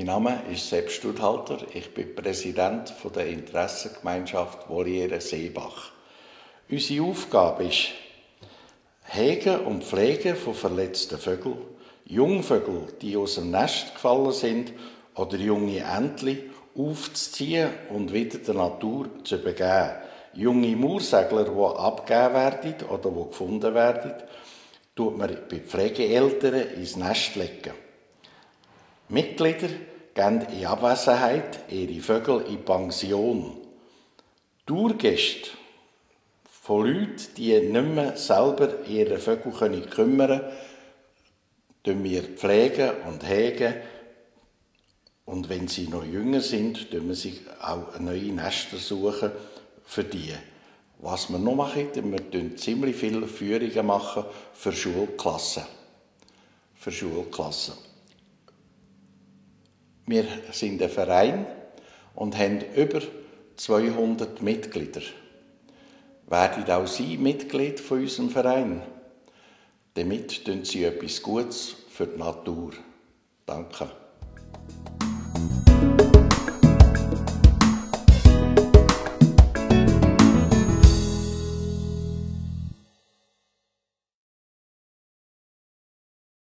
Mein Name ist Sepp Studhalter. Ich bin Präsident der Interessengemeinschaft Voliere Seebach. Unsere Aufgabe ist, Hegen und Pflegen von verletzten Vögeln, Jungvögel, die aus dem Nest gefallen sind, oder junge Entli aufzuziehen und wieder der Natur zu übergeben. Junge Mauersegler, die abgegeben werden oder die gefunden werden, tut man bei Pflegeeltern ins Nest legen. Mitglieder geben in Abwesenheit ihre Vögel in Pension. Tourgäste von Leuten, die nicht mehr selber ihre Vögel kümmern können, wir pflegen und hegen. Und wenn sie noch jünger sind, tun wir sich auch neue Nester suchen für die. Was wir noch machen, wir ziemlich viele Führungen für Schulklassen. Für Schulklassen. Wir sind ein Verein und haben über 200 Mitglieder. Werden auch Sie Mitglied von unserem Verein? Damit tun Sie etwas Gutes für die Natur. Danke.